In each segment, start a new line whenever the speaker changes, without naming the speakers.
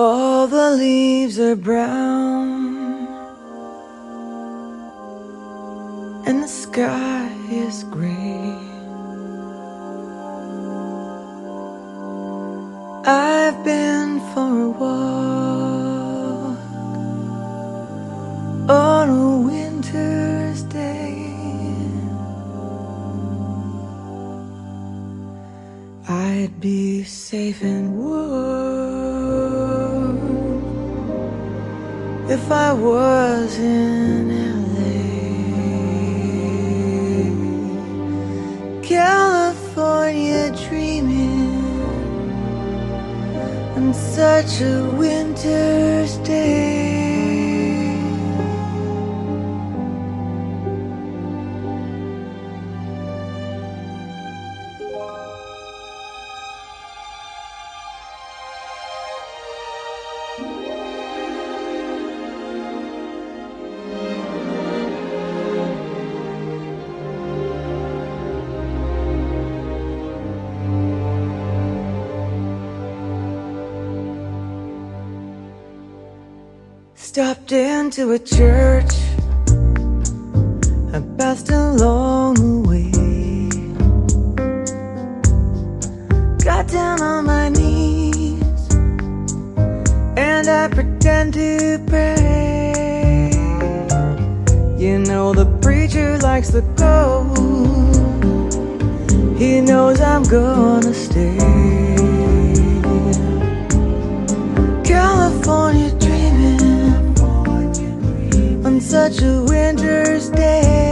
All the leaves are brown. And the sky is gray. I've been for a walk On a winter's day. I'd be safe and warm if I was in LA. California dreaming on such a winter's day. Stopped into a church. I passed along the way. Got down on my knees. And I pretend to pray. You know the preacher likes to go He knows I'm gonna stay such a winter's day.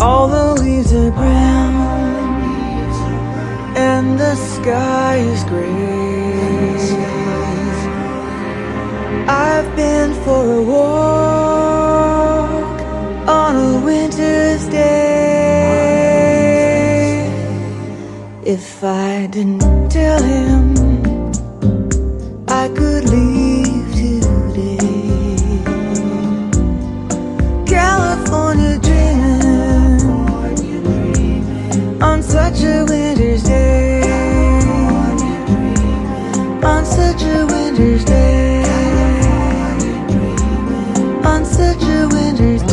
All the leaves are brown the sky is gray. I've been for a walk on a winter's day. If I didn't tell him, such a winter's